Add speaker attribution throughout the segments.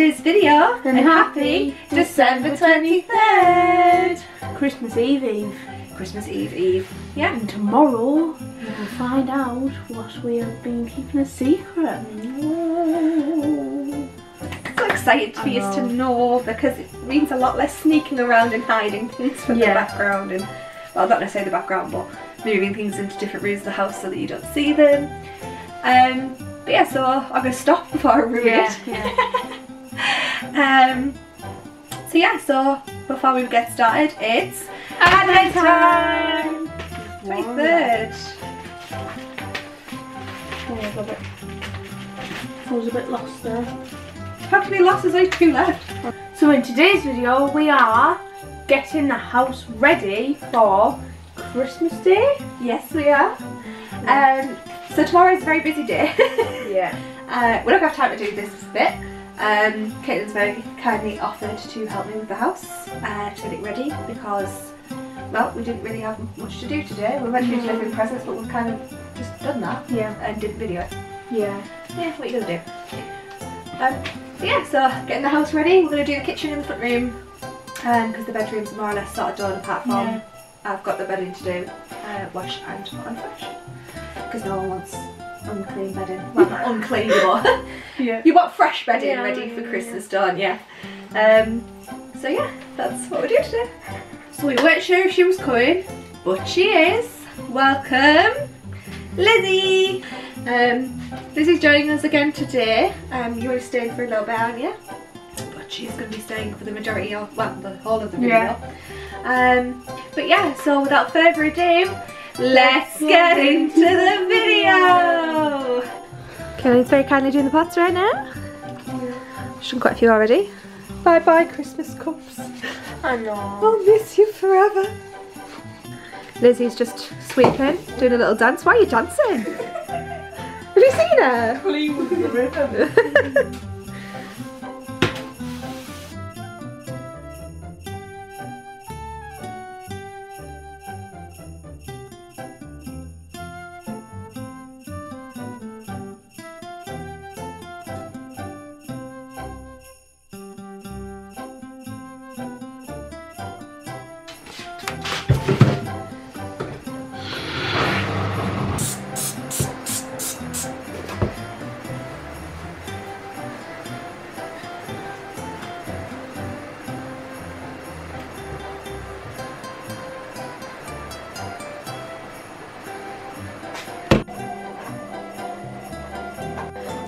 Speaker 1: today's video
Speaker 2: And happy
Speaker 1: December 23rd
Speaker 2: Christmas Eve Eve.
Speaker 1: Christmas Eve Eve. Yeah.
Speaker 2: And tomorrow we will find out what we have been keeping a secret.
Speaker 1: So excited for you to
Speaker 2: know.
Speaker 1: because it means a lot less sneaking around and hiding things from the background and well not necessarily the background but moving things into different rooms of the house so that you don't see them. Um but yeah so I'm gonna stop before I ruin
Speaker 2: Yeah,
Speaker 1: it. um so yeah so before we get started it's Advent time! 23rd.
Speaker 2: Oh, I got. I was a bit lost there.
Speaker 1: How can we lost there's only two left?
Speaker 2: So in today's video we are getting the house ready for Christmas Day.
Speaker 1: Yes we are. Um so tomorrow is a very busy day.
Speaker 2: Yeah.
Speaker 1: Uh, we don't have time to do this bit. Um, Kaitlin's very kindly offered to help me with the house uh, to get it ready because, well, we didn't really have much to do today. We were meant to be
Speaker 2: Mhm.
Speaker 1: delivering presents, but we've kind of just done that
Speaker 2: Yeah.
Speaker 1: and did video.
Speaker 2: Yeah.
Speaker 1: Yeah, what are you gonna do? Um, so yeah, so getting the house ready. We're gonna do the kitchen in the front room because the bedrooms are more or less sort of done apart from
Speaker 2: Yeah.
Speaker 1: I've got the bedding to do, uh, wash and put on fresh because no one wants unclean bedding. Well, not unclean, but
Speaker 2: Yeah.
Speaker 1: you want fresh bedding
Speaker 2: Yeah,
Speaker 1: ready
Speaker 2: yeah,
Speaker 1: for. Christmas done, yeah. Um, so yeah, that's what we're doing today. So we weren't sure if she was coming, but she is. Welcome, Lizzie. Um, Lizzie's joining us again today. Um, you were staying for a little bit, aren't you? But she's going to be staying for the majority of, well, the whole of the video.
Speaker 2: Yeah.
Speaker 1: Um, but yeah, so without further ado, let's get into the video. Kelly's very kindly doing the pots right now. She's done quite a few already. Bye bye Christmas cups.
Speaker 2: I know.
Speaker 1: I'll miss you forever. Lizzie's just sweeping, doing a little dance. Why are you dancing? Have you seen her?
Speaker 2: Clean with the.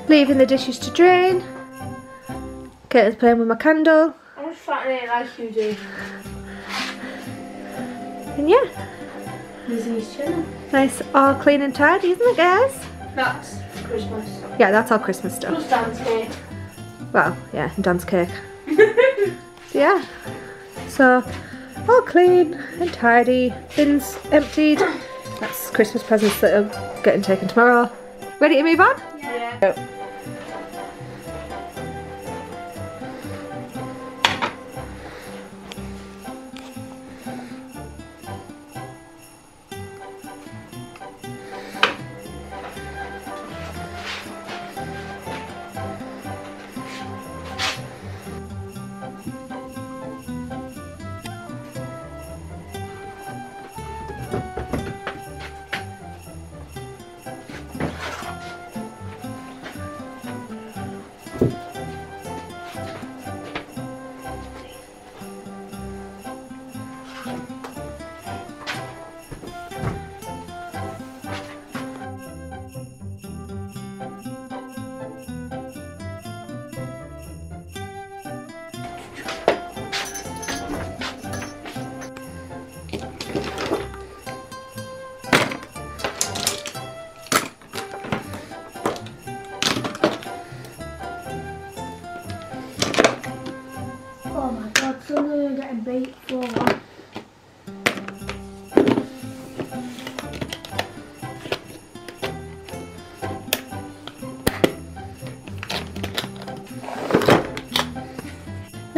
Speaker 1: Leaving the dishes to drain. Kaitlin's playing with my candle.
Speaker 2: I'm just fattening it like you do.
Speaker 1: And yeah, nice all clean and tidy, isn't it guys?
Speaker 2: That's Christmas.
Speaker 1: Yeah, that's all Christmas stuff.
Speaker 2: Plus dance cake.
Speaker 1: Well, yeah, and Dan's cake. yeah. So, all clean and tidy. Bins emptied. That's Christmas presents that are getting taken tomorrow. Ready to move on?
Speaker 2: Yeah.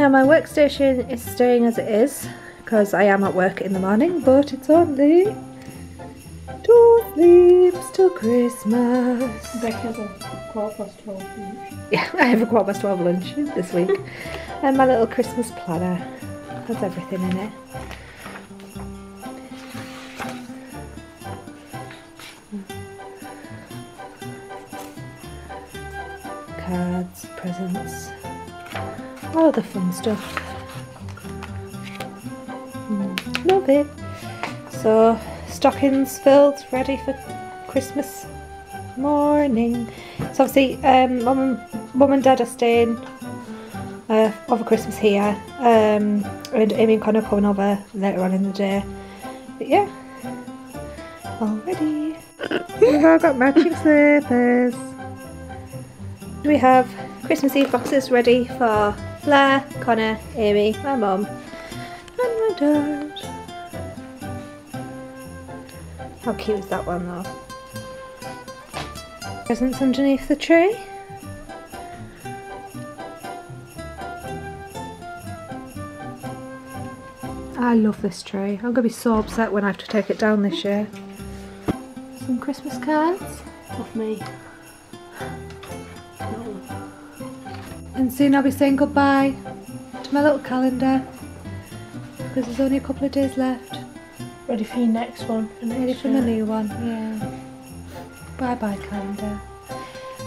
Speaker 1: Now my workstation is staying as it is because I am at work in the morning, but it's only two sleeps till Christmas.
Speaker 2: Becca's on. quarter past twelve lunch.
Speaker 1: Yeah, I have a quarter past 12 lunch this week. and my little Christmas planner has everything in it. Cards, presents, all the fun stuff. Mm, love it. So, stockings filled, ready for Christmas morning. So obviously, um, mum and mum and dad are staying uh, over Christmas here, um, and Amy and Connor coming over later on in the day. But yeah, all ready. We've all got matching slippers. We have Christmas Eve boxes ready for Blair, Connor, Amy, my mum, and my dad. How cute is that one though? Presents underneath the tree. I love this tree. I'm going to be so upset when I have to take it down this year. Some Christmas cards.
Speaker 2: Off me.
Speaker 1: And soon I'll be saying goodbye to my little calendar. Because there's only a couple of days left.
Speaker 2: Ready for your next one. Next
Speaker 1: Ready for my new one, yeah. Bye bye calendar.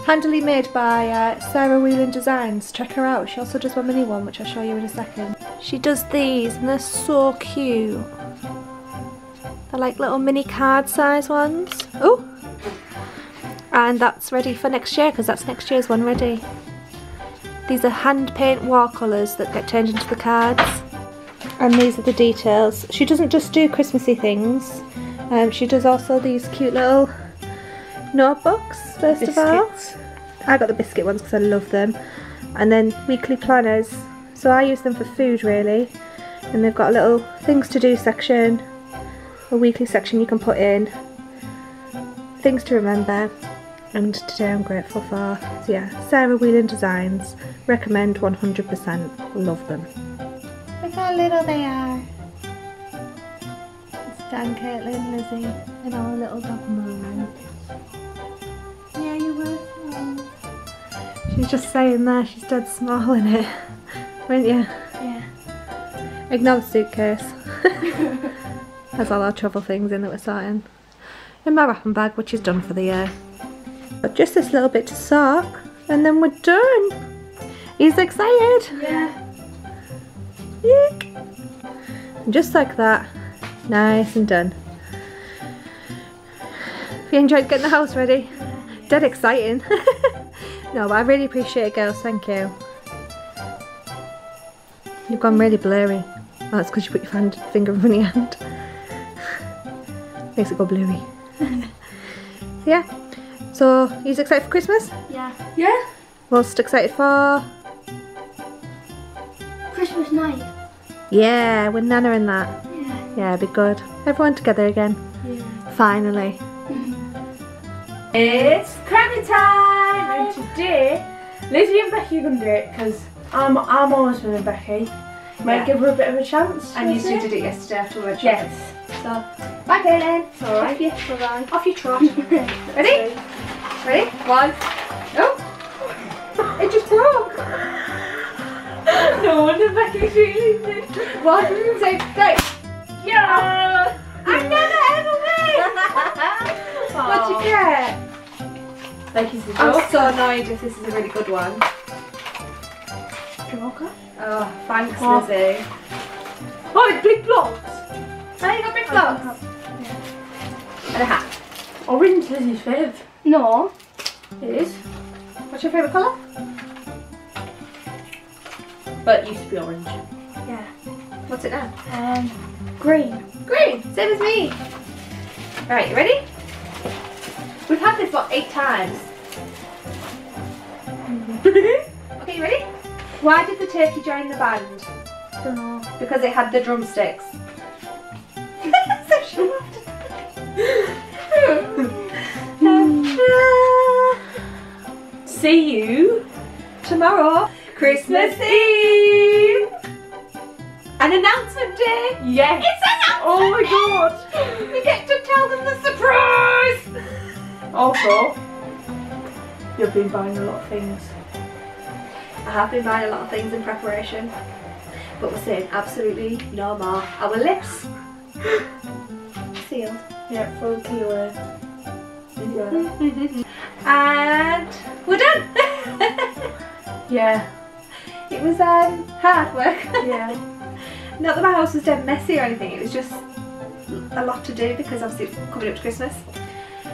Speaker 1: Handily made by uh, Sarah Whelan Designs. Check her out. She also does one mini one, which I'll show you in a second. She does these, and they're so cute. They're like little mini card size ones. Oh! And that's ready for next year, because that's next year's one ready. These are hand paint watercolours that get turned into the cards. And these are the details. She doesn't just do Christmassy things. Um, she does also these cute little notebooks, first of all. I got the biscuit ones because I love them. And then weekly planners. So I use them for food really. And they've got a little things to do section, a weekly section you can put in, things to remember. And today I'm grateful for, so yeah, Sarah Whelan Designs. Recommend 100%. Love them. Look how little they are. It's Dan, Kaitlin, Lizzie, and our little dog Mo. Yeah, you were small. She's just saying there, she's dead small in it. Weren't you?
Speaker 2: Yeah.
Speaker 1: Ignore the suitcase. Has all our travel things in that we're sorting. In my wrapping bag, which is done for the year. But just this little bit to sock, and then we're done. He's excited.
Speaker 2: Yeah.
Speaker 1: Yuck. And just like that, nice and done. Have you enjoyed getting the house ready? Dead exciting. no, but I really appreciate it, girls. Thank you. You've gone really blurry. Oh, that's because you put your hand, finger in front of your hand. Makes it go blurry. yeah. So, he's excited for Christmas?
Speaker 3: Yeah.
Speaker 2: Yeah.
Speaker 1: Most excited for?
Speaker 3: Christmas night.
Speaker 1: Yeah, with Nana and that.
Speaker 3: Yeah.
Speaker 1: Yeah, it'd be good. Everyone together again.
Speaker 2: Yeah.
Speaker 1: Finally. Mm-hmm.
Speaker 2: It's cracker time! And today, Lizzie and Becky are going to do it because I'm, I'm always with Becky. Might
Speaker 1: Yeah.
Speaker 2: give her a bit of a chance.
Speaker 1: And you
Speaker 2: is
Speaker 1: two did it yesterday after work.
Speaker 2: Yes.
Speaker 1: So, bye Kaitlin.
Speaker 2: Alright.
Speaker 1: Off you,
Speaker 2: Bye-bye.
Speaker 1: off you trot. Ready? Ready? One. Oh. It just broke.
Speaker 2: no wonder Becky's feeling it.
Speaker 1: One, two, three.
Speaker 2: Yeah!
Speaker 1: I never ever win. What'd you get?
Speaker 2: Becky's the
Speaker 1: I'm so annoyed if this is a really good one.
Speaker 2: Joker?
Speaker 1: Oh, thanks,
Speaker 2: Oh.
Speaker 1: Lizzie.
Speaker 2: Oh, it's big blocks.
Speaker 1: Oh, you got big oh, blocks. And a hat.
Speaker 2: Orange Lizzie's favourite.
Speaker 3: No.
Speaker 2: It is.
Speaker 1: What's your favourite colour?
Speaker 2: But it used to be orange.
Speaker 3: Yeah.
Speaker 1: What's it now?
Speaker 3: Um, green.
Speaker 1: Green, same as me. Right, you ready? We've had this what eight times. okay, you ready? Why did the turkey join the band?
Speaker 3: Don't know.
Speaker 1: Because it had the drumsticks. so she laughed.
Speaker 2: See you.
Speaker 1: Tomorrow, Christmas Eve. An announcement day.
Speaker 2: Yes.
Speaker 1: It's an
Speaker 2: Oh my god.
Speaker 1: We get to tell them the surprise.
Speaker 2: Also, You've been buying a lot of things.
Speaker 1: I have been buying a lot of things in preparation, but we're saying absolutely no more. Our lips sealed.
Speaker 2: Yeah, full kilo. Yeah.
Speaker 1: and we're done.
Speaker 2: Yeah.
Speaker 1: it was um, hard work.
Speaker 2: Yeah.
Speaker 1: Not that my house was dead messy or anything, it was just a lot to do because obviously it's coming up to Christmas.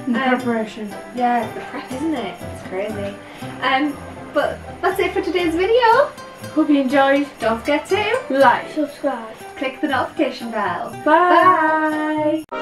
Speaker 2: The
Speaker 1: Um,
Speaker 2: preparation.
Speaker 1: Yeah, the prep, isn't it? It's crazy. Um, but that's it for today's video.
Speaker 2: Hope you enjoyed.
Speaker 1: Don't forget to
Speaker 2: Like.
Speaker 3: Subscribe.
Speaker 1: click the notification bell.
Speaker 2: Bye.
Speaker 1: Bye.